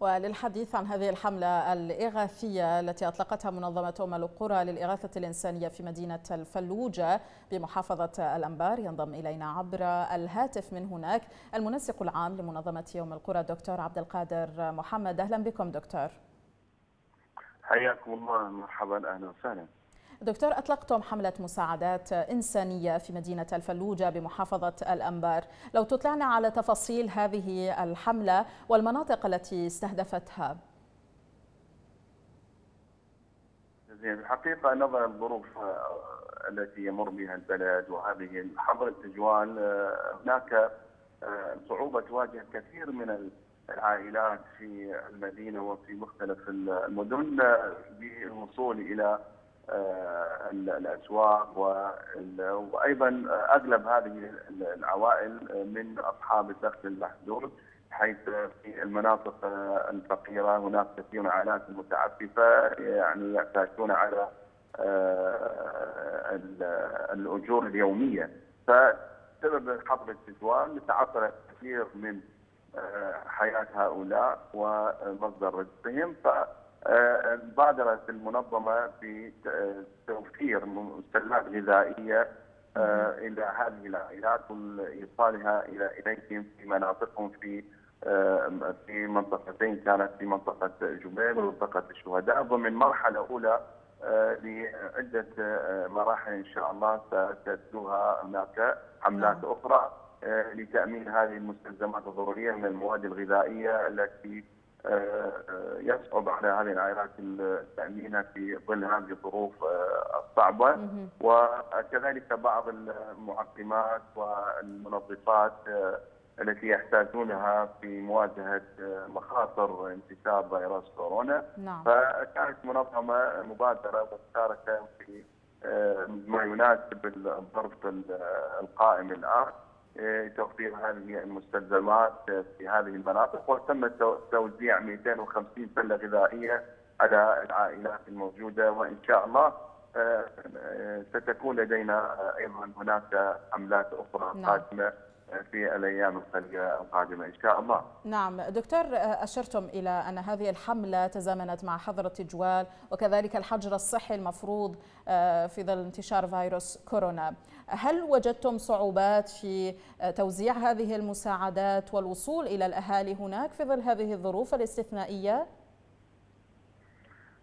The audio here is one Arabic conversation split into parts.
وللحديث عن هذه الحملة الإغاثية التي أطلقتها منظمة أم القرى للإغاثة الإنسانية في مدينة الفلوجة بمحافظة الأنبار ينضم إلينا عبر الهاتف من هناك المنسق العام لمنظمة أم القرى دكتور عبد القادر محمد. أهلا بكم دكتور. حياكم الله مرحبا أهلا وسهلا. دكتور أطلقتم حملة مساعدات إنسانية في مدينة الفلوجة بمحافظة الأنبار. لو تطلعنا على تفاصيل هذه الحملة والمناطق التي استهدفتها. الحقيقة نظرا الظروف التي يمر بها البلد وهذه حظر التجوال هناك صعوبة تواجه كثير من العائلات في المدينة وفي مختلف المدن بالوصول إلى الأسواق وأيضا أغلب هذه العوائل من أصحاب الدخل المحدود حيث في المناطق الفقيرة هناك كثير من العائلات المتعففة يعني يحتاجون على آه، الأجور اليومية. فبسبب حظر التجوال تعطلت كثير من آه، حياة هؤلاء ومصدر رزقهم. ف بادرت المنظمة بتوفير مستلزمات غذائية آه، إلى هذه العائلات وإيصالها إلى إليهم في مناطقهم في آه، في منطقتين كانت في منطقة جبيل ومنطقه الشهداء. ضمن مرحلة أولى آه، لعدة مراحل إن شاء الله ستتلوها هناك. حملات نعم. أخرى لتأمين هذه المستلزمات الضرورية من المواد الغذائية التي يصعب على هذه العائلات تامينها في ظل هذه الظروف آه، الصعبة. وكذلك بعض المعقمات والمنظفات آه، التي يحتاجونها في مواجهة آه، مخاطر انتشار فيروس كورونا. نعم. فكانت منظمة مبادرة ومشاركه في ما يناسب الظرف القائم الآن. توفير هذه المستلزمات في هذه المناطق وتم توزيع 250 سله غذائية على العائلات الموجودة وإن شاء الله آه، ستكون لدينا أيضا هناك حملات أخرى نعم. في الأيام القادمة إن شاء الله. نعم، دكتور أشرتم إلى أن هذه الحملة تزامنت مع حظر التجوال وكذلك الحجر الصحي المفروض آه، في ظل انتشار فيروس كورونا. هل وجدتم صعوبات في توزيع هذه المساعدات والوصول إلى الأهالي هناك في ظل هذه الظروف الاستثنائية؟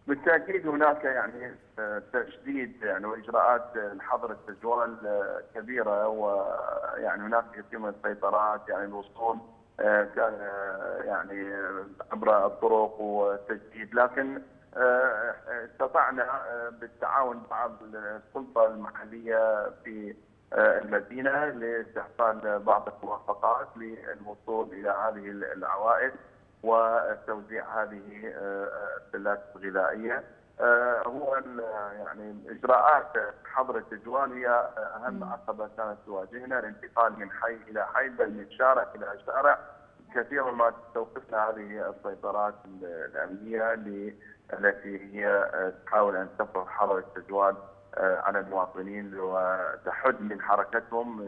بالتأكيد هناك يعني آه، تشديد يعني وإجراءات الحظر التجوال آه، كبيره ويعني هناك كثير من السيطرات يعني الوصول آه، كان يعني عبر الطرق والتجديد لكن استطعنا بالتعاون مع السلطة المحلية في المدينة لاستحصال بعض الموافقات للوصول إلى هذه العوائل وتوزيع هذه السلات آه، الغذائية. آه، هو يعني إجراءات حظر التجوال هي أهم عقبة كانت تواجهنا الانتقال من حي إلى حي بل من شارع إلى شارع. كثيرا ما تستوقفنا هذه السيطرات الأمنية التي هي تحاول أن تفرض حظر التجوال آه، على المواطنين وتحد من حركتهم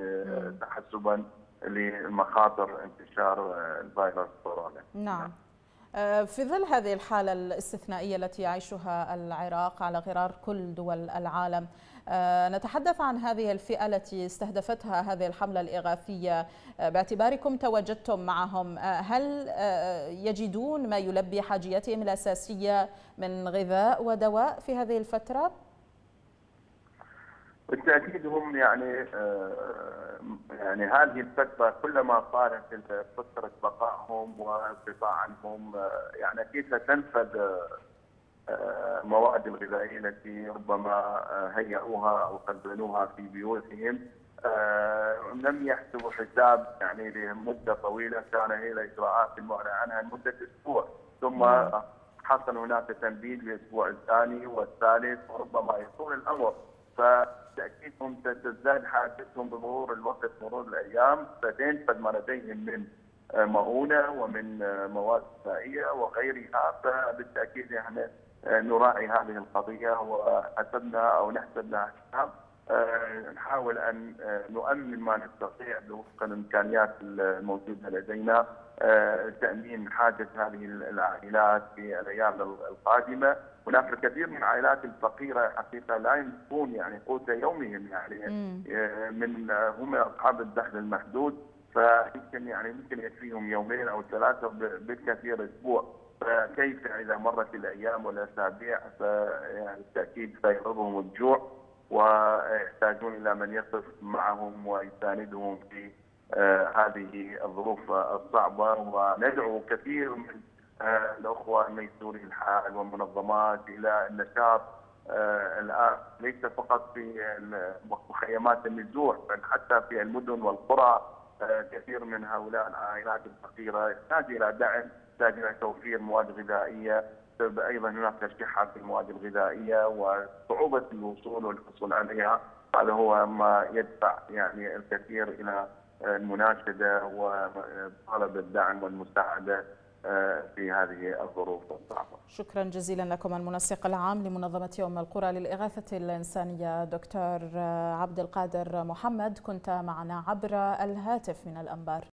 تحسبا لمخاطر انتشار الفيروس كورونا. نعم. آه، في ظل هذه الحالة الاستثنائية التي يعيشها العراق على غرار كل دول العالم آه، نتحدث عن هذه الفئة التي استهدفتها هذه الحملة الإغاثية آه، باعتباركم تواجدتم معهم هل يجدون ما يلبي حاجيتهم الأساسية من غذاء ودواء في هذه الفترة؟ بالتاكيد هم يعني آه، يعني هذه الفترة كلما طالت فترة بقائهم وانقطاع عنهم آه، يعني أكيد ستنفذ آه، مواد الغذائية التي ربما هيئوها أو خزنوها في بيوتهم لم يحسبوا حساب يعني لمدة طويلة كان هي الاجراءات المعلن عنها لمدة أسبوع ثم نعم. حصل هناك تنبيه للأسبوع الثاني والثالث وربما يطول الأمر ف بالتاكيد هم تزداد حاجتهم بمرور الوقت مرور الأيام. فتنفذ ما لديهم من آه، مؤونه ومن آه، مواد غذائيه وغيرها فبالتأكيد إحنا آه، نراعي هذه القضية وحسبنا أو نحسب لها حساب نحاول أن نؤمن ما نستطيع وفق الإمكانيات الموجودة لدينا. تأمين حاجة هذه العائلات في الأيام القادمة، هناك الكثير من العائلات الفقيرة حقيقة لا يملكون يعني قوت يومهم يعني من هم أصحاب الدخل المحدود. فيمكن يعني ممكن يكفيهم يومين أو ثلاثة بالكثير أسبوع. فكيف إذا مرت الأيام والأسابيع؟ فيعني بالتأكيد سيضربهم الجوع. ويحتاجون إلى من يقف معهم ويساندهم في آه هذه الظروف الصعبة. وندعو كثير من آه الأخوة الميسوري الحال والمنظمات إلى النشاط آه الآن ليس فقط في مخيمات النزوح بل حتى في المدن والقرى كثير من هؤلاء العائلات الفقيرة يحتاج إلى دعم، يحتاج إلى توفير مواد غذائية، أيضا هناك شحه في المواد الغذائية وصعوبة الوصول والحصول عليها، هذا هو ما يدفع يعني الكثير إلى المناشدة وطلب الدعم والمساعدة في هذه الظروف الصعبة. شكرا جزيلا لكم المنسق العام لمنظمة أم القرى للإغاثة الإنسانية. دكتور عبد القادر محمد كنت معنا عبر الهاتف من الأنبار.